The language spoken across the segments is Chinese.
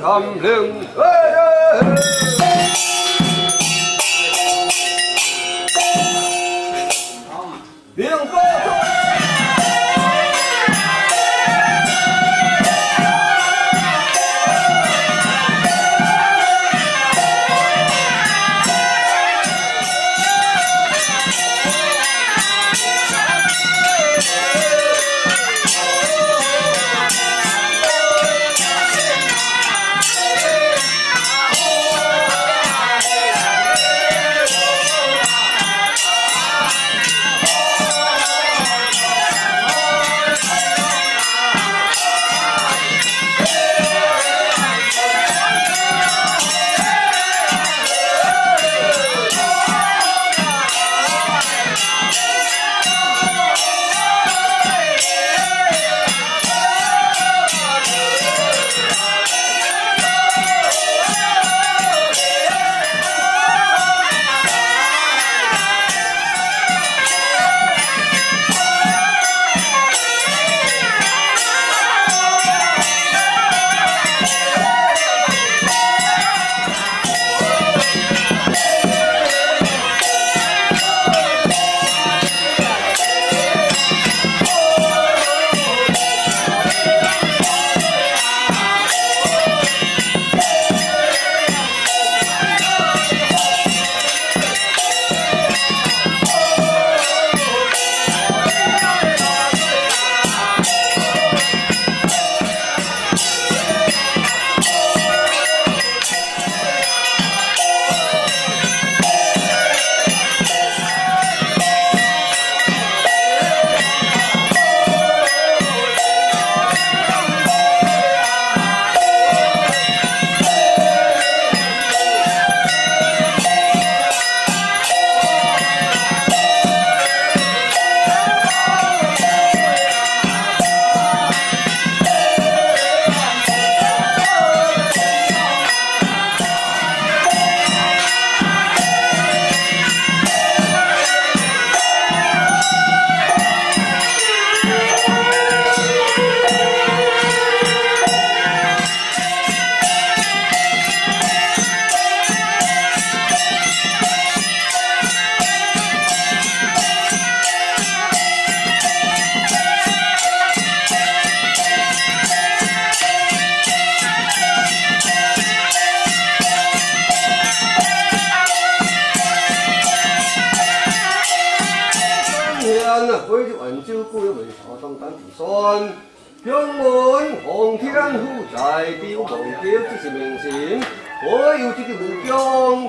我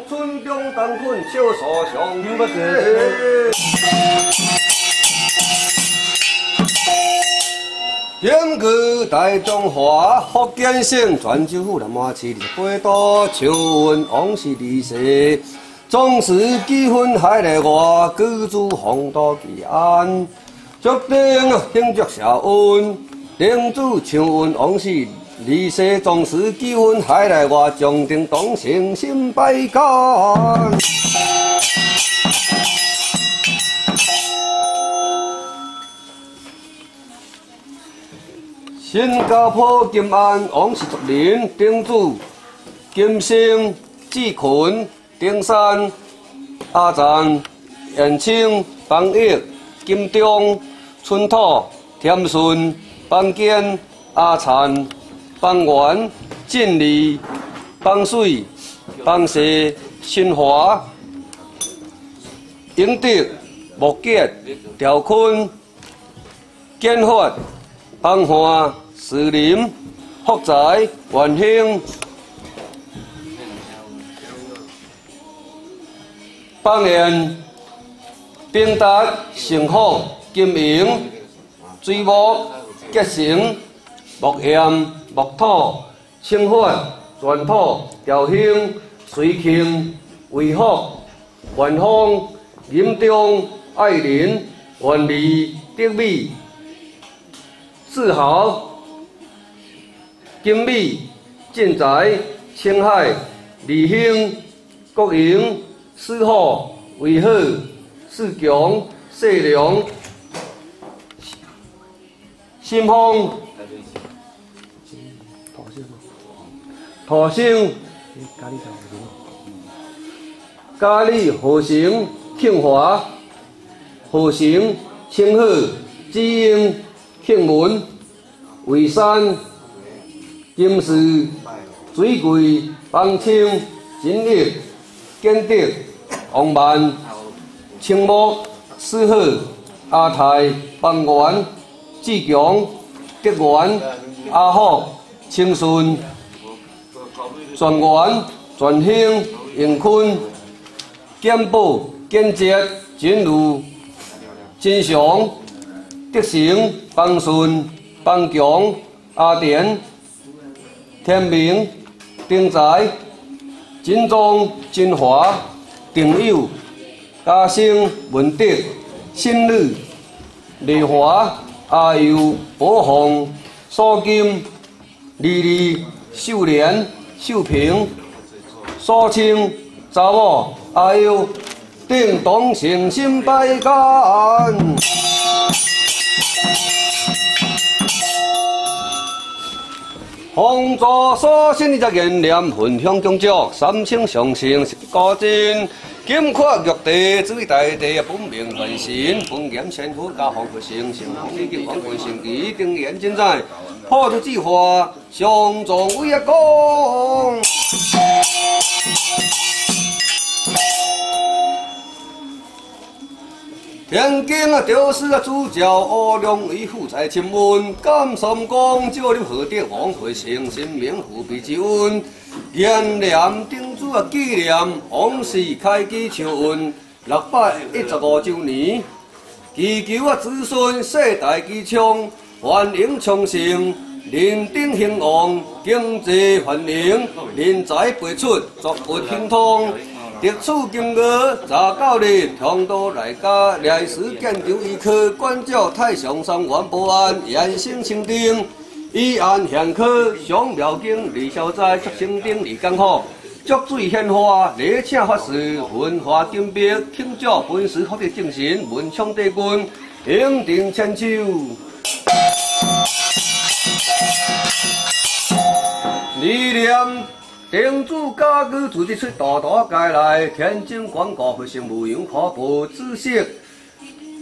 村中当坤小所上天。整个大中华，福建省泉州府南华市十八都，秋运往事历史。总是几分海内外，居住风度吉安，决定庆祝社运，领主秋运往事历史，总是几分海内外，将定当诚心拜干。新加坡金安王氏族人，领主金星志群。丁山、阿赞、延青、邦益、金中、春土、田顺、邦坚、阿灿、邦元、晋利、邦水、邦西、新华、英德、木杰、赵坤、建发、邦华、石林、福仔、元兴。方言、表达、幸福、金营、水木、结成、木岩、木土、清法、传土、调兴、水庆、维福、元丰、林中、爱林、万利、德美、自豪、金美、建材、青海、利兴、国营。四好为好，四强四良，新丰土生嘉里和成庆华。和成清河知英庆门。惠山金市水柜邦清金立建德。王万、青木、四好、阿泰、邦元、志强、德元、阿福、清顺、全元、全兴、永坤、健步、建杰、金如、金祥、德行、邦顺、邦强、阿田、天明、丁财、金忠、金华。丁友、嘉兴、文德、新女、丽华、阿友、宝凤、苏金、丽丽、秀莲、秀萍、苏青、查某、还有定当诚心拜干。红烛所献的颜念，分享恭祝，三清上清高真。金阔玉帝，水大地，本命元神，本严仙府，家皇福星，圣皇以及皇贵圣吉，定言真在，破除之化，上状威光。天经啊，就是啊，主教阿良为负在亲问，甘三公叫你何德王会诚心免虎皮之恩，延念丁主啊纪念王氏开基求运六百一十五周年，祈求啊子孙世代吉祥，繁荣昌盛，人丁兴旺，经济繁荣，人才辈出，作物兴通。特处金额十九日，通都来家历史建筑医科管教太上山元保安延伸清定，以安县科上庙经李小斋出清定李刚好，竹水鲜花礼请法师文化金币庆祝本师福德精神文昌帝君永定千秋，力量。丁主家具自己出大大街来，天津广告发生无用跨步知识，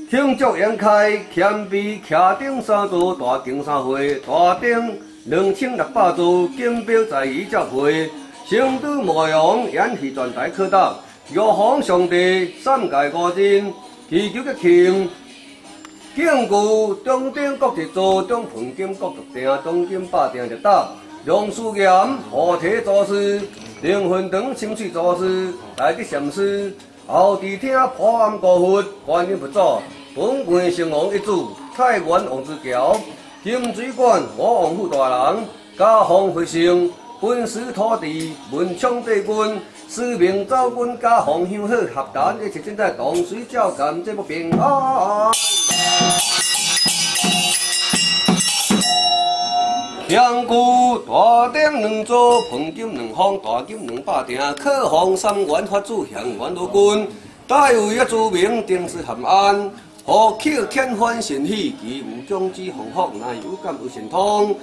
庆祝宴开，前边徛顶三座大金山会，大顶两千六百座金标在一集会，成都模样演戏全台可达，玉皇上帝三界高真，祈求个庆，敬具中鼎国铁座，中盆金国独鼎，中金八鼎立打。梁书严护体做事，灵魂长清水祖师，大吉善事。后地厅破案过户，观音佛祖，本官成王一主，太原王之桥，金水馆我王府大人，家风回盛，本师土地，文昌帝君，使命造君，家风香好，合丹一切正在同水照感，这不平安。香菇大鼎两座，盆金两方，大金两百鼎，客方三元法主，香元罗君，大位啊著名，定是含安，何口天欢神喜，其无将之丰福，乃有感有神通。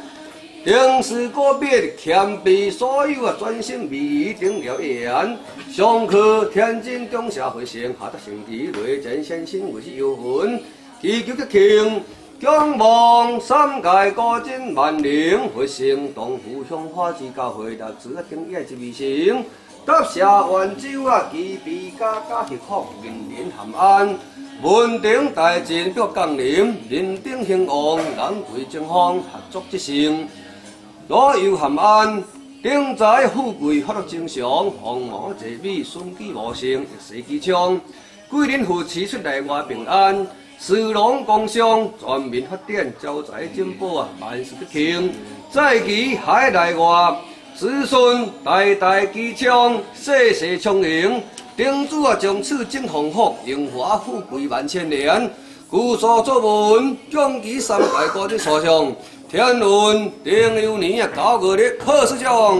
定是个别谦卑，所有啊专心未定了言，上课天津中社会上下得成绩，雷震先生为是有魂，祈求吉庆。仰望三界高真万灵，佛性东湖香花之教会，达子啊敬业之微成，答谢万州啊，祈悲家家幸福，人人含安，文鼎大进表降临，人丁兴旺，人贵正方，合作之盛，左右含安，丁财富贵发乐正常，鸿毛济美，顺机无成，一时吉祥，贵人扶持出内外平安。四龙工商全面发展，招财进步啊，万事得庆。在其海内外，子孙代代吉祥，世世昌荣。丁主啊，从此增丰富，荣华富贵万千年。古所作文，将其三界各地所向。天伦丁酉年啊，高个的贺师匠。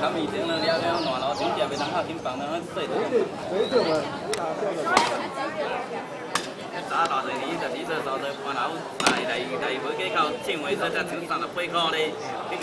他们以前呢，了了暖了，今天被人下金房呢，睡的。早大岁你十二岁早岁搬楼来来来，要计较千位说才抽三十八块咧，这个。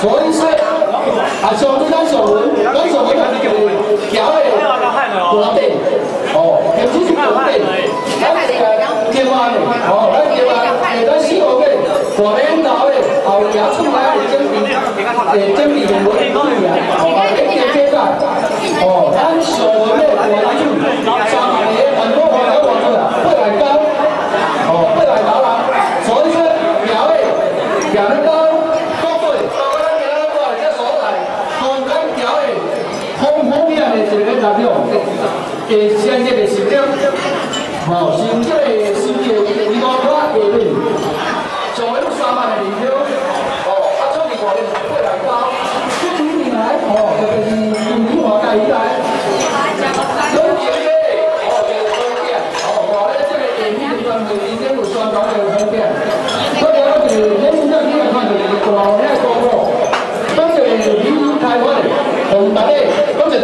所以是啊，上邊單上會，單上會係搞嘅，我諗定，哦，其實是我定，但係電話嘅，哦，但電話嘅，但是我嘅，我哋搞嘅，後邊出嚟係真比，誒真比用會唔一樣，哦，呢啲嘅哦，單上會咧，我諗住三。给现在的市长，好，现在的市长，你给我发下面，上有三万的人票，哦，啊，出我外面过来包，出去你来，哦，这个是用你话改来。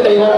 Thank you.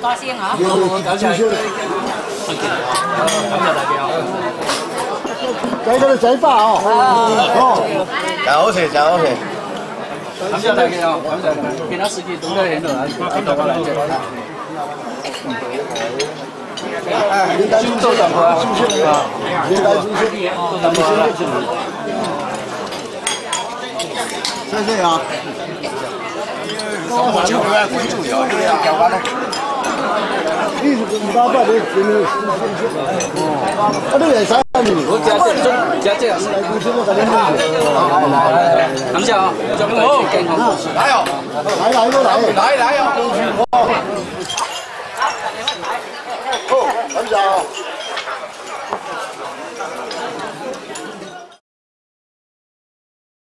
高兴啊！感谢。感谢大家。这个是最大哦。哦。真好食，真好食。感謝大家哦，感謝其他司機都在喺度啊，接到過嚟接到嚟。林丹主做什么啊？林丹主做什么？谢谢啊。我就不爱关注了，这样讲完了。你是你爸爸的子女，哦，我都来三你，我加这加这样。感謝啊，祝我健康。来哦，来来都来，来，来哦。好，感謝啊。